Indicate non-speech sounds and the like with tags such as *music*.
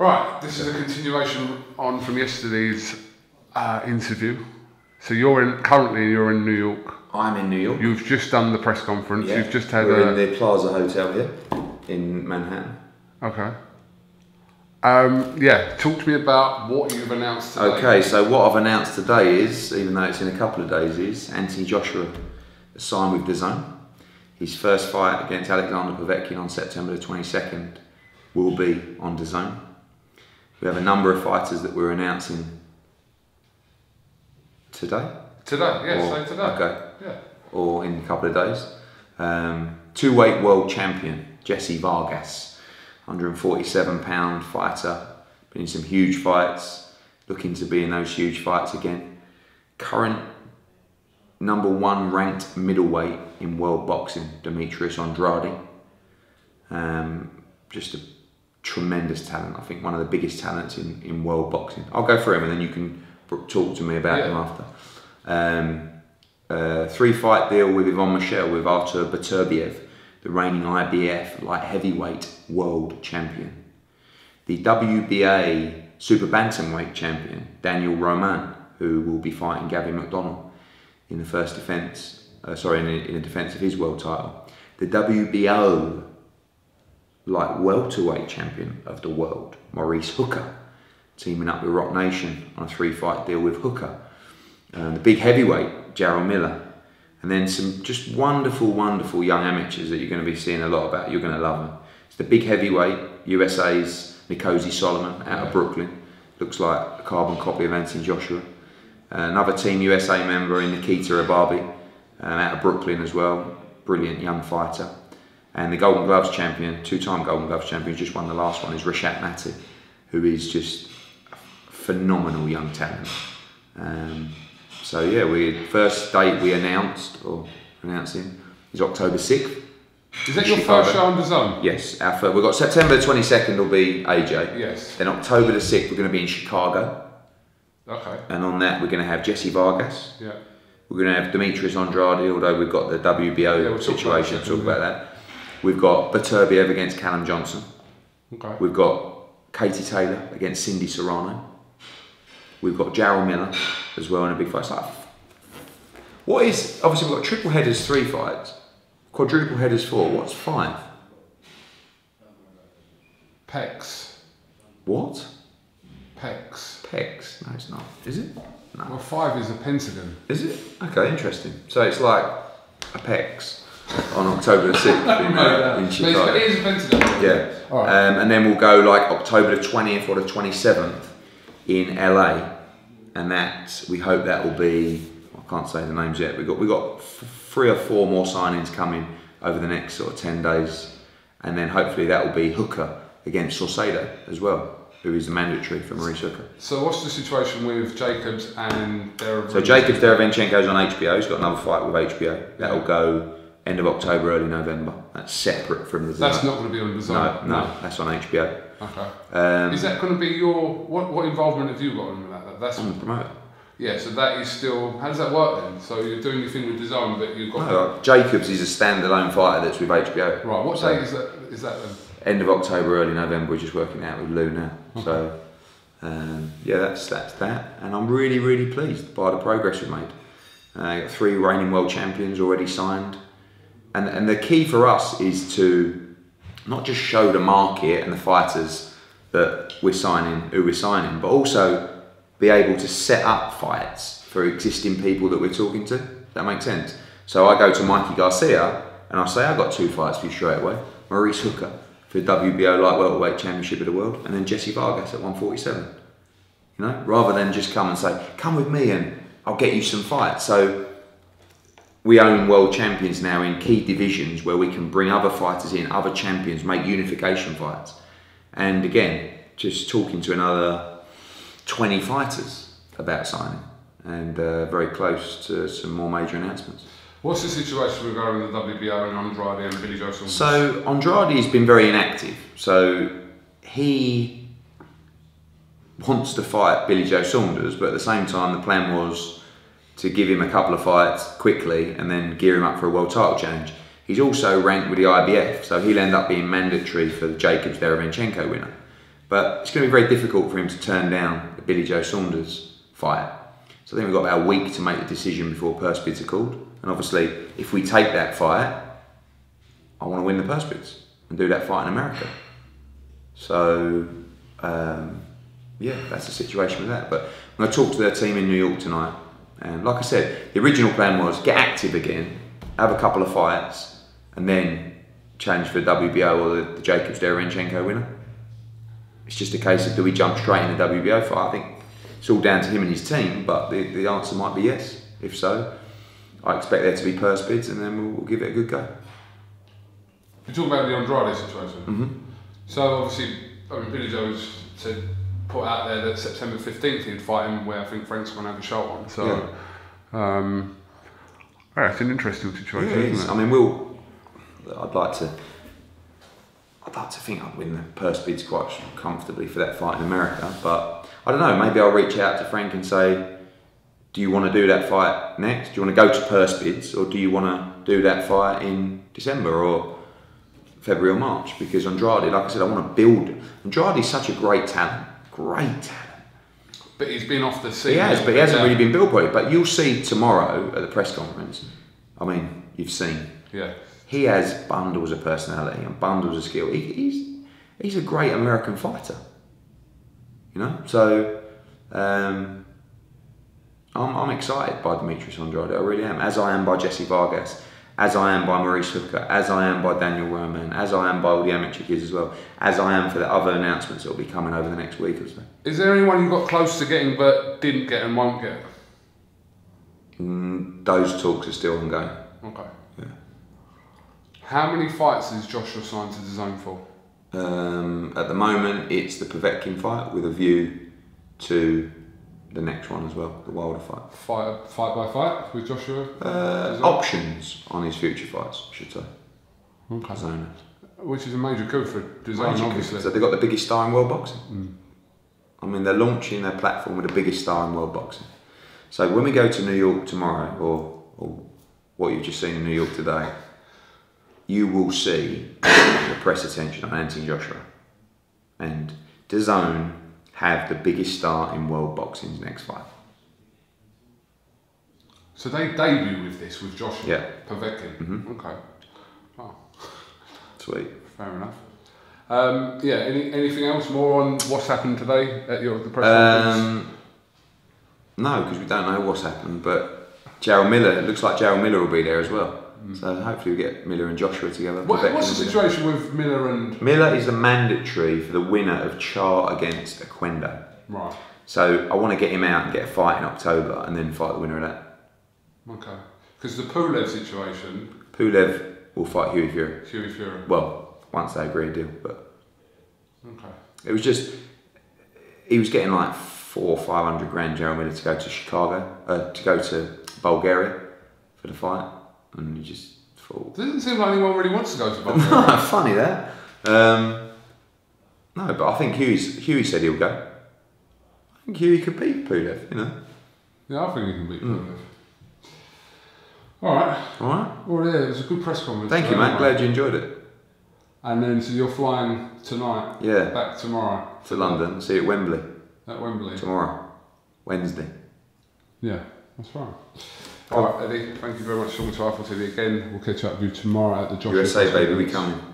Right, this is a continuation on from yesterday's uh, interview. So you're in currently you're in New York. I'm in New York. You've just done the press conference. Yeah. You've just had We're a in the Plaza Hotel here in Manhattan. okay. Um, yeah, talk to me about what you've announced today. Okay, so what I've announced today is, even though it's in a couple of days, is Anthony Joshua signed with DAZN. His first fight against Alexander Povetkin on September the 22nd will be on DAZN. We have a number of fighters that we're announcing today. Today, yes, Or- so today. Okay. Yeah. or in a couple of days. Um, two weight world champion Jesse Vargas, 147 pound fighter, been in some huge fights, looking to be in those huge fights again. Current number one ranked middleweight in world boxing, Demetrius Andrade. Um, just a tremendous talent. I think one of the biggest talents in, in world boxing. I'll go through him and then you can talk to me about Yeah. him after. Um, uh, three fight deal with Yvon Michel with Artur Beterbiev, the reigning IBF light heavyweight world champion. The WBA super bantamweight champion Daniel Roman, who will be fighting Gavin McDonnell in the first defence, uh, sorry, in a, in a defence of his world title. The WBO light welterweight champion of the world, Maurice Hooker, teaming up with Roc Nation on a three fight deal with Hooker. Um, the big heavyweight, Jarrell Miller. And then some just wonderful, wonderful young amateurs that you're going to be seeing a lot about. You're going to love them. It's the big heavyweight, USA's Nikosi Solomon out of Brooklyn. Looks like a carbon copy of Anthony Joshua. another Team USA member in Nikita Ababiy, um, out of Brooklyn as well. Brilliant young fighter. And the Golden Gloves champion, two-time Golden Gloves champion, just won the last one, is Reshat Mati, who is just a phenomenal young talent. Um, so yeah, we first date we announced or announcing is October sixth. Is that your Chicago. first show on DAZN? Yes, our first, we've got September the twenty second will be AJ. Yes. Then October the sixth we're going to be in Chicago, Okay. and on that we're going to have Jesse Vargas. Yeah. We're going to have Demetrius Andrade, although we've got the WBO Yeah, we'll talk about situation that to talk about that. We've got Beterbiev against Callum Johnson. Okay. We've got Katie Taylor against Cindy Serrano. We've got Jarrell Miller as well in a big fight. It's like, what is obviously we've got triple headers three fights, quadruple headers four. What's five? Pecs. What? Pecs. Pegs? No, it's not. Is it? No. Well, five is a pentagon. Is it? Okay, interesting. So it's like a pecs on October the sixth in, uh, in But Chicago. it's, it is a pentagon. Yeah. All right. Um, and then we'll go like October the 20th or the 27th in LA. And that, we hope that will be, I can't say the names yet, we've got, we've got f- three or four more signings coming over the next sort of 10 days. And then hopefully that will be Hooker against Saucedo as well, who is the mandatory for Maurice Hooker. So what's the situation with Jacobs and their? So Jacobs Derevyanchenko's on HBO, he's got another fight with HBO. That'll go end of October, early November. That's separate from the That's not going to be on the No, zone. no, that's on HBO. Okay. Um, Is that going to be your what? What involvement have you got in that? That's I'm the promoter. yeah. So that is still. How does that work then? So you're doing your thing with DAZN, but you've got No, uh, Jacobs is a standalone fighter that's with HBO. right. What So, date is that? Is that then? End of October, early November. We're just working out with Lou now. So um, yeah, that's that's that, and I'm really really pleased by the progress we've made. Uh, got three reigning world champions already signed, and and the key for us is to not just show the market and the fighters that we're signing, who we're signing, but also be able to set up fights for existing people that we're talking to. That makes sense. So I go to Mikey Garcia and I say, I've got two fights for you straight away. Maurice Hooker for the WBO light welterweight championship of the world, and then Jesse Vargas at 147. You know, rather than just come and say, come with me and I'll get you some fights. So we own world champions now in key divisions where we can bring other fighters in, other champions, make unification fights. And again, just talking to another 20 fighters about signing and uh, very close to some more major announcements. What's the situation regarding the WBO and Andrade and Billy Joe Saunders? So Andrade has been very inactive. So he wants to fight Billy Joe Saunders, but at the same time, the plan was to give him a couple of fights quickly and then gear him up for a world title challenge. He's also ranked with the IBF, so he'll end up being mandatory for the Jacobs Derevyanchenko winner. But it's going to be very difficult for him to turn down the Billy Joe Saunders fight. So I think we've got about a week to make the decision before purse bids are called. And obviously, if we take that fight, I want to win the purse bids and do that fight in America. So, um, yeah, that's the situation with that. But I'm going to talk to their team in New York tonight. And like I said, the original plan was get active again, have a couple of fights, and then change for the WBO or the, the Jacobs Derevyanchenko winner. It's just a case of do we jump straight in the WBO fight? I think it's all down to him and his team, but the, the answer might be yes. If so, I expect there to be purse bids, and then we'll, we'll give it a good go. You talk about the Andrade situation. Mm-hmm. So obviously, I mean, Billy Joe's said put out there that September fifteenth he'd fight him, where I think Frank's going to have a shot on. So, um, yeah, it's an interesting situation, Yeah, it isn't is. it? I mean, we'll. I'd like to. I'd like to think I'd win the purse bids quite comfortably for that fight in America, but I don't know. Maybe I'll reach out to Frank and say, "Do you want to do that fight next? Do you want to go to purse bids, or do you want to do that fight in December or February or March?" Because Andrade, like I said, I want to build. Andrade's such a great talent, great talent. but he's been off the scene. He has, but he hasn't really been built properly. But you'll see tomorrow at the press conference. I mean, you've seen Yeah. he has bundles of personality and bundles of skill. He, he's he's a great American fighter. You know, so um, I'm, I'm excited by Demetrius Andrade. I really am, as I am by Jesse Vargas, as I am by Maurice Hooker, as I am by Daniel Roman, as I am by all the amateur kids as well, as I am for the other announcements that will be coming over the next week or so. Is there anyone you got close to getting but didn't get and won't get? Mm, those talks are still ongoing. Okay. Yeah. How many fights is Joshua signed to DAZN for? Um, at the moment, it's the Povetkin fight with a view to the next one as well, the Wilder fight. Fight, fight by fight with Joshua? Uh, options on his future fights, I should say. Okay. DAZN. Which is a major coup for DAZN, Major obviously. coup. So they've got the biggest star in world boxing. I mean, they're launching their platform with the biggest star in world boxing. So when we go to New York tomorrow, or, or what you've just seen in New York today, you will see the press attention on Anthony Joshua. And DAZN have the biggest star in world boxing's next fight. So they debut with this with Joshua Yeah. Povetkin. Mhm. Okay. Oh, Sweet. fair enough. Um, yeah. Any, anything else more on what's happened today at your the press conference? Um, no, because we don't know what's happened. But Jarrell Miller, it looks like Jarrell Miller will be there as well. So hopefully we get Miller and Joshua together. What, what's the situation with Miller and Miller is the mandatory for the winner of Charr against Oquendo. right? So I want to get him out and get a fight in October, and then fight the winner of that. Okay. Because the Pulev situation, Pulev will fight Hughie Fury. Hughie Fury. Well, once they agree a deal, but Okay. it was just he was getting like four or five hundred grand Jarrell Miller to go to Chicago, uh, to go to Bulgaria for the fight, and he just thought Doesn't seem like anyone really wants to go to *laughs* Bulgaria. funny that. Um, no, but I think Hughie's, Hughie said he'll go. I think Hughie could beat Pulev, you know. yeah, I think he can beat Pulev. All right. All right. Well, yeah, it was a good press conference. Thank you. Anyway. Glad you enjoyed it. And then, so you're flying tonight, Yeah, back tomorrow to London. See you at Wembley at Wembley. tomorrow, Wednesday. Yeah, that's right. All right, Eddie. Thank you very much for talking to iFL TV again. We'll catch up with you tomorrow at the Joshua. USA, baby, we coming.